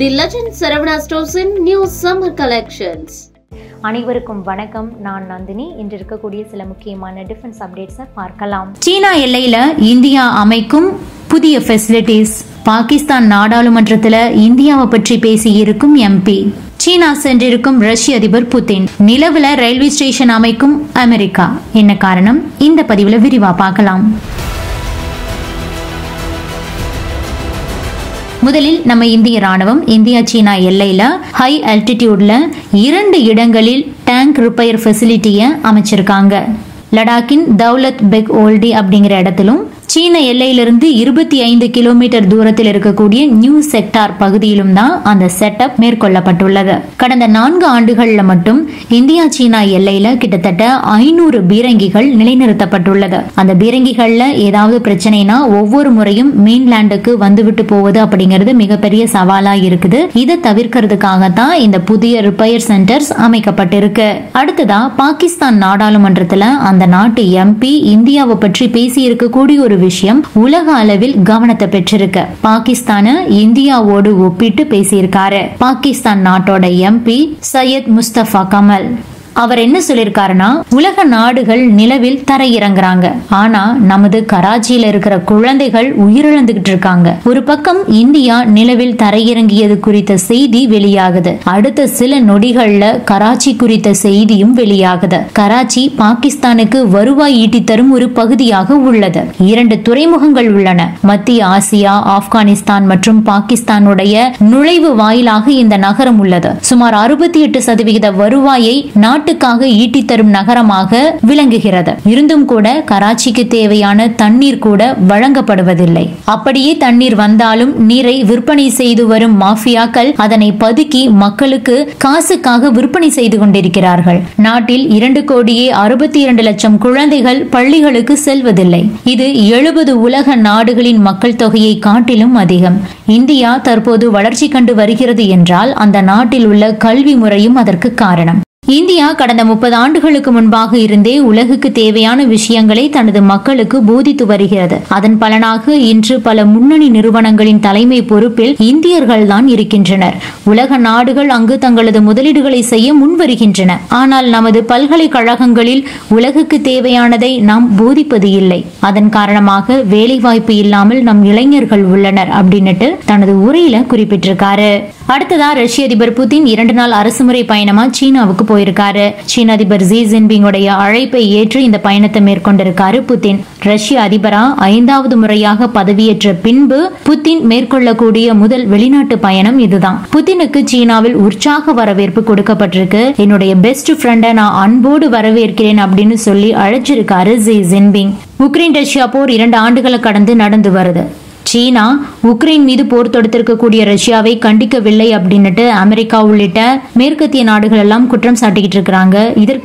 தி legend Saravana ஸ்டோர்ஸின் new summer collections அனைவருக்கும் வணக்கம். நான் நந்தினி. இன்று இருக்கக்கூடிய சில முக்கியமான டிஃபென்ஸ் அப்டேட்ஸை பார்க்கலாம். சீனா எல்லையில இந்தியா அமைக்கும் புதிய ஃபெசிலிட்டிஸ் பாகிஸ்தான் நாடாளுமன்றத்துல இந்தியாவை பற்றி பேசியிருக்கும் எம்பி சீனா சென்றிருக்கும் ரஷ்ய அதிபர் புதின். நிலவுல ரயில்வே ஸ்டேஷன் அமைக்கும் அமெரிக்கா. என்ன காரணம்? இந்த பதிவுல விரிவா பார்க்கலாம். முதலில் நம்ம இந்திய ராணுவம் இந்தியா சீனா எல்லையில ஹை அல்டிடியூட்ல இரண்டு இடங்களில் டேங்க் ரிப்பேர் ஃபெசிலிட்டியை அமைச்சிருக்காங்க. லடாக்கின் தௌலத் பெக் ஓல்டி அப்படிங்கிற இடத்திலும் சீன எல்லையிலிருந்து இருபத்தி ஐந்து கிலோமீட்டர் தூரத்தில் இருக்கக்கூடிய நியூ செக்டார் பகுதியிலும் தான் அந்த செட்டப் மேற்கொள்ளப்பட்டுள்ளது. கடந்த நான்கு ஆண்டுகள்ல மட்டும் இந்தியா சீனா எல்லையில கிட்டத்தட்ட ஐநூறு பீரங்கிகள் நிலைநிறுத்தப்பட்டுள்ளது. அந்த பீரங்கிகள்ல ஏதாவது பிரச்சனைனா ஒவ்வொரு முறையும் மெயின்லேண்டுக்கு வந்துவிட்டு போவது அப்படிங்கிறது மிகப்பெரிய சவாலா இருக்குது. இதை தவிர்க்கிறதுக்காக தான் இந்த புதிய ரிப்பேர் சென்டர்ஸ் அமைக்கப்பட்டிருக்கு. அடுத்ததா பாகிஸ்தான் நாடாளுமன்றத்துல அந்த நாட்டு எம்பி இந்தியாவை பற்றி பேசி இருக்கக்கூடிய ஒரு விஷயம் உலக அளவில் கவனத்தை பெற்றிருக்கு. பாகிஸ்தான இந்தியாவோடு ஒப்பிட்டு பேசியிருக்காரு. பாகிஸ்தான் நாட்டோட எம்பி சையத் முஸ்தபா கமல். அவர் என்ன சொல்லியிருக்காருன்னா உலக நாடுகள் நிலவில் தரையிறங்குறாங்க ஆனா நமது கராச்சியில இருக்கிற குழந்தைகள் உயிரிழந்துகிட்டு இருக்காங்க. ஒரு பக்கம் இந்தியா நிலவில் தரையிறங்கியது குறித்த செய்தி வெளியாகுது. அடுத்த சில நொடிகள்ல கராச்சி குறித்த செய்தியும் வெளியாகுது. கராச்சி பாகிஸ்தானுக்கு வருவாய் ஈட்டி தரும் ஒரு பகுதியாக உள்ளது. இரண்டு துறைமுகங்கள் உள்ளன. மத்திய ஆசியா ஆப்கானிஸ்தான் மற்றும் பாகிஸ்தானுடைய நுழைவு வாயிலாக இந்த நகரம் உள்ளது. சுமார் அறுபத்தி எட்டு சதவிகித வருவாயை நாட்டு நாட்டுக்காக ஈட்டி தரும் நகரமாக விளங்குகிறது. இருந்தும் கூட கராச்சிக்கு தேவையான தண்ணீர் கூட வழங்கப்படுவதில்லை. அப்படியே தண்ணீர் வந்தாலும் நீரை விற்பனை செய்து வரும் மாஃபியாக்கள் அதனை பதுக்கி மக்களுக்கு காசுக்காக விற்பனை செய்து கொண்டிருக்கிறார்கள். நாட்டில் இரண்டு கோடியே அறுபத்தி இரண்டு லட்சம் குழந்தைகள் பள்ளிகளுக்கு செல்வதில்லை. இது எழுபது உலக நாடுகளின் மக்கள் தொகையை காட்டிலும் அதிகம். இந்தியா தற்போது வளர்ச்சி கண்டு வருகிறது என்றால் அந்த நாட்டில் உள்ள கல்வி முறையும் அதற்கு காரணம். இந்தியா கடந்த முப்பது ஆண்டுகளுக்கு முன்பாக இருந்தே உலகுக்கு தேவையான விஷயங்களை தனது மக்களுக்கு போதித்து வருகிறது. அதன் பலனாக இன்று பல முன்னணி நிறுவனங்களின் தலைமை பொறுப்பில் இந்தியர்கள் தான் இருக்கின்றனர். உலக நாடுகள் அங்கு தங்களது முதலீடுகளை செய்ய முன்வருகின்றன. ஆனால் நமது பல்கலைக்கழகங்களில் உலகுக்கு தேவையானதை நாம் போதிப்பது இல்லை. அதன் காரணமாக வேலைவாய்ப்பு இல்லாமல் நம் இளைஞர்கள் உள்ளனர் அப்படின்னுட்டு தனது உரையில குறிப்பிட்டிருக்காரு. அடுத்ததா ரஷ்ய அதிபர் புதின் இரண்டு நாள் அரசுமுறை பயணமா சீனாவுக்கு போயிருக்காரு. சீன அதிபர் ஜி ஜின்பிங்குடைய அழைப்பை ஏற்று இந்த பயணத்தை மேற்கொண்டிருக்காரு புதின். ரஷ்ய அதிபரா ஐந்தாவது முறையாக பதவியேற்ற பின்பு புதின் மேற்கொள்ளக்கூடிய முதல் வெளிநாட்டு பயணம் இதுதான். புதினுக்கு சீனாவில் உற்சாக வரவேற்பு கொடுக்கப்பட்டிருக்கு. என்னுடைய பெஸ்ட் ஃப்ரெண்டை நான் அன்போடு வரவேற்கிறேன் அப்படின்னு சொல்லி அழைச்சிருக்காரு ஜி ஜின்பிங் உக்ரைன் ரஷ்யா போர் இரண்டு ஆண்டுகளை கடந்து நடந்து வருது. சீனா உக்ரைன் மீது போர் தொடுத்திருக்கக்கூடிய ரஷ்யாவை கண்டிக்கவில்லை அப்படின்னுட்டு அமெரிக்கா உள்ளிட்ட மேற்கத்திய நாடுகள் எல்லாம் குற்றம் சாட்டிக்கிட்டு இருக்கிறாங்க.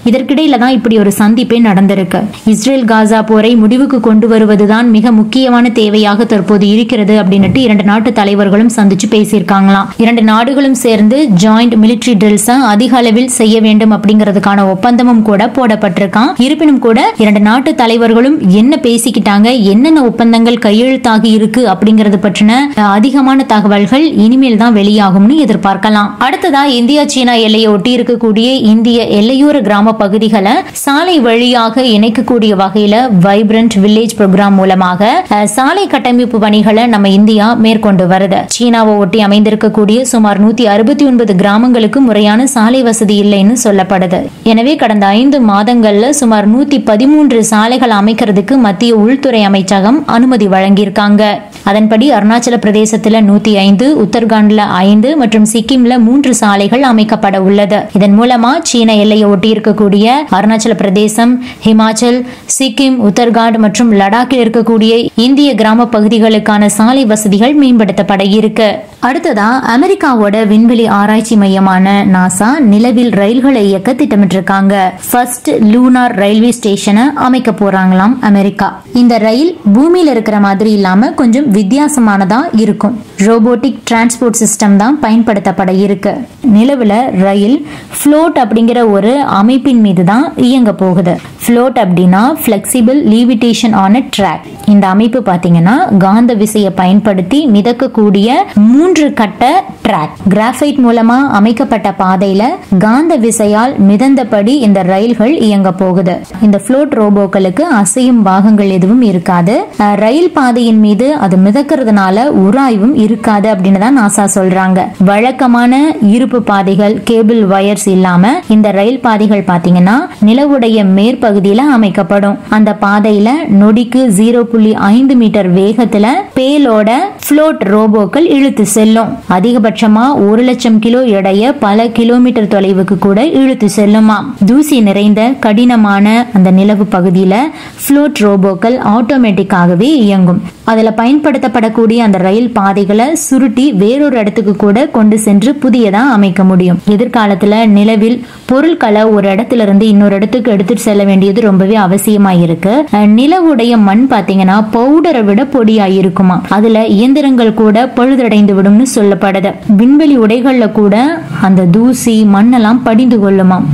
இதற்கிடையில தான் இப்படி ஒரு சந்திப்பே நடந்திருக்கு. இஸ்ரேல் காசா போரை முடிவுக்கு கொண்டு வருவதுதான் மிக முக்கியமான தேவையாக தற்போது இருக்கிறது அப்படின்னுட்டு இரண்டு நாட்டு தலைவர்களும் சந்திச்சு பேசியிருக்காங்களாம். இரண்டு நாடுகளும் சேர்ந்து ஜாயிண்ட் மிலிட்ரி ட்ரில்ஸை அதிக அளவில் செய்ய வேண்டும் அப்படிங்கிறதுக்கான ஒப்பந்தமும் கூட போடப்பட்டிருக்கான் இருப்பினும் கூட இரண்டு நாட்டு தலைவர்களும் என்ன பேசிக்கிட்டாங்க என்னென்ன ஒப்பந்தங்கள் கையெழுத்தாகி இருக்கு அப்படிங்கறது பற்றின அதிகமான தகவல்கள் இனிமேல் தான் வெளியாகும்னு எதிர்பார்க்கலாம். அடுத்ததா இந்தியா சீனா எல்லையை ஒட்டி இருக்கக்கூடிய இந்திய எல்லையோர கிராம பகுதிகளை சாலை வழியாக இணைக்கக்கூடிய வகையில வைப்ரண்ட் வில்லேஜ் ப்ரோக்ராம் மூலமாக சாலை கட்டமைப்பு பணிகளை நம்ம இந்தியா மேற்கொண்டு வருது. சீனாவை ஒட்டி அமைந்திருக்கக்கூடிய சுமார் நூத்தி அறுபத்தி ஒன்பது கிராமங்களுக்கு முறையான சாலை வசதி இல்லைன்னு சொல்லப்படுது. எனவே கடந்த ஐந்து மாதங்கள்ல சுமார் நூத்தி பதிமூன்று சாலைகள் அமைக்கிறதுக்கு மத்திய உள்துறை அமைச்சகம் அனுமதி வழங்கியிருக்காங்க. அதன்படி அருணாச்சல பிரதேசத்தில் நூத்தி ஐந்து உத்தரகாண்ட்ல ஐந்து மற்றும் சிக்கிம்ல மூன்று சாலைகள் அமைக்கப்பட உள்ளது. இதன் மூலமா சீன எல்லையை ஒட்டி இருக்கக்கூடிய அருணாச்சல பிரதேசம் ஹிமாச்சல் சிக்கிம் உத்தரகாண்ட் மற்றும் லடாக்கில் இருக்கக்கூடிய இந்திய கிராம பகுதிகளுக்கான சாலை வசதிகள் மேம்படுத்தப்பட இருக்கு. அடுத்ததா அமெரிக்காவோட விண்வெளி ஆராய்ச்சி மையமான நாசா நிலவில் ரயில்களை இயக்க திட்டமிட்டிருக்காங்க. ஃபர்ஸ்ட் லூனார் ரயில்வே ஸ்டேஷனை அமைக்க போறாங்களாம் அமெரிக்கா. இந்த ரயில் பூமியில இருக்கிற மாதிரி இல்லாம கொஞ்சம் வித்தியாசமானதா இருக்கும். ரோபோட்டிக் டிரான்ஸ்போர்ட் சிஸ்டம் தான் பயன்படுத்தப்பட இருக்கு. நிலவுல ரயில் ஃப்ளோட் அப்படிங்கிற ஒரு அமைப்பின் மீது தான் இயங்க போகுது. ஃப்ளோட் அப்படின்னா flexible levitation on a track இந்த அமைப்பு பார்த்தீங்கன்னா காந்த விசையை பயன்படுத்தி மிதக்கக்கூடிய மூன்று கட்ட ட்ராக் கிராஃபைட் மூலமா அமைக்கப்பட்ட பாதையில காந்த விசையால் மிதந்தபடி இந்த ரயில்கள் இயங்க போகுது. இந்த ஃப்ளோட் ரோபோக்களுக்கு அசையும் பாகங்கள் எதுவும் இருக்காது. ரயில் பாதையின் மீது அது மிதக்கிறதுனால உராய்வும் இருக்காது அப்படின்னு தான் நாசா சொல்றாங்க. வழக்கமான இருப்பு பாதைகள் கேபிள் வயர்ஸ் இல்லாம இந்த ரயில் பாதைகள் பாத்தீங்கன்னா நிலவுடைய மேற்பகுதியில அமைக்கப்படும். அந்த பாதையில நொடிக்கு ஜீரோ புள்ளி ஐந்து மீட்டர் வேகத்துல பேலோட ஃப்ளோட் ரோபோக்கள் இழுத்து செல்லும். அதிகபட்சமா ஒரு லட்சம் கிலோ எடைய பல கிலோமீட்டர் தொலைவுக்கு கூட இழுத்து செல்லுமாம். தூசி நிறைந்த கடினமான அந்த நிலவு பகுதியில ஃப்ளோட் ரோபோக்கள் ஆட்டோமேட்டிக்காகவே இயங்கும். அதுல பயன்படுத்தப்படக்கூடிய அந்த ரயில் பாதைகளை சுருட்டி வேறொரு இடத்துக்கு கூட கொண்டு சென்று புதியதா அமைக்க முடியும். எதிர்காலத்துல நிலவில் பொருட்களை ஒரு இடத்துல இருந்து இன்னொரு இடத்துக்கு எடுத்துட்டு செல்ல வேண்டியது ரொம்பவே அவசியமா இருக்கு நிலவுடைய மண் பாத்தீங்கன்னா பவுடரை விட பொடியா இருக்குமா அதுல இயந்திரங்கள் கூட பழுதடைந்து விடும்னு சொல்லப்படுது. விண்வெளி உடைகள்ல கூட அந்த தூசி மண்ணெல்லாம் படிந்து கொள்ளுமாம்.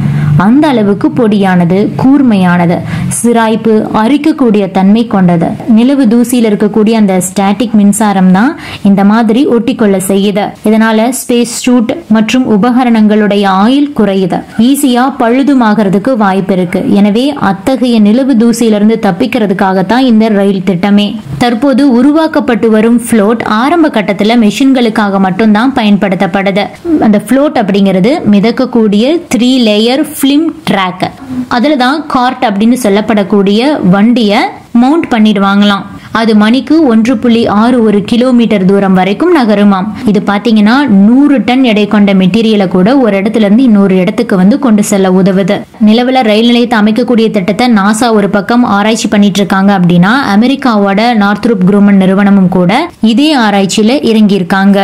அந்த அளவுக்கு பொடியானது கூர்மையானது சிராய்ப்பு அரிக்கக்கூடிய தன்மை கொண்டது. நிலவு தூசியில் இருக்கக்கூடிய அந்த ஸ்டாட்டிக் மின்சாரம் தான் இந்த மாதிரி ஒட்டிக்கொள்ள செய்யுது. இதனால ஸ்பேஸ் ஷூட் மற்றும் உபகரணங்களுடைய ஆயில் குறையுது. ஈஸியா பழுதுமாகிறதுக்கு வாய்ப்பு இருக்கு. எனவே அத்தகைய நிலவு தூசியிலிருந்து தப்பிக்கிறதுக்காகத்தான் இந்த ரயில் திட்டமே. தற்போது உருவாக்கப்பட்டு வரும் ஃப்ளோட் ஆரம்ப கட்டத்துல மெஷின்களுக்காக மட்டும்தான் பயன்படுத்தப்படுது. அந்த ஃப்ளோட் அப்படிங்கிறது மிதக்கக்கூடிய த்ரீ லேயர் ஃபிலிம் ட்ராக் அதில் தான் கார்ட் அப்படின்னு சொல்லப்படக்கூடிய வண்டியை மவுண்ட் பண்ணிடுவாங்களாம். அது மணிக்கு ஒன்று புள்ளி ஆறு ஒரு கிலோமீட்டர் தூரம் வரைக்கும் நகருமாம். இது பாத்தீங்கன்னா நூறு டன் எடை கொண்ட மெட்டீரியலை கூட ஒரு இடத்துல இருந்து இன்னொரு இடத்துக்கு வந்து கொண்டு செல்ல உதவுது. நிலவில் ரயில் நிலையத்தை அமைக்கக்கூடிய திட்டத்தை நாசா ஒரு பக்கம் ஆராய்ச்சி பண்ணிட்டு இருக்காங்க அப்படின்னா அமெரிக்காவோட நார்த்ரூப் குரூமன் நிறுவனமும் கூட இதே ஆராய்ச்சியில இறங்கியிருக்காங்க.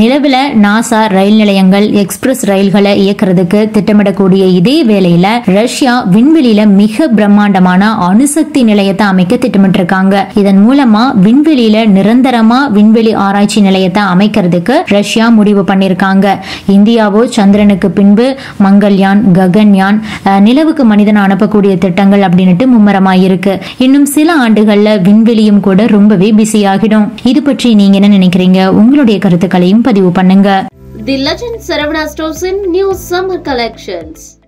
நிலவில் நாசா ரயில் நிலையங்கள் எக்ஸ்பிரஸ் ரயில்களை இயக்குறதுக்கு திட்டமிடக்கூடிய இதே வேளையில ரஷ்யா விண்வெளியில மிக பிரம்மாண்டமான அணுசக்தி நிலையத்தை அமைக்க திட்டமிட்டிருக்காங்க. இதன் மூலம் விண்வெளியில நிரந்தரமா விண்வெளி ஆராய்ச்சி நிலையத்தை அமைக்கிறதுக்கு ரஷ்யா முடிவு பண்ணிருக்காங்க இந்தியாவோ சந்திரனுக்கு பின்பு மங்கள்யான் ககன்யான் நிலவுக்கு மனிதன் அனுப்பக்கூடிய திட்டங்கள் அப்படின்னுட்டு மும்மரமா இருக்கு இன்னும் சில ஆண்டுகள்ல விண்வெளியும் கூட ரொம்பவே பிஸி ஆகிடும் இது பற்றி நீங்க என்ன நினைக்கிறீங்க? உங்களுடைய கருத்துக்களையும் பதிவு பண்ணுங்க. The legend Saravana Stores new summer collections.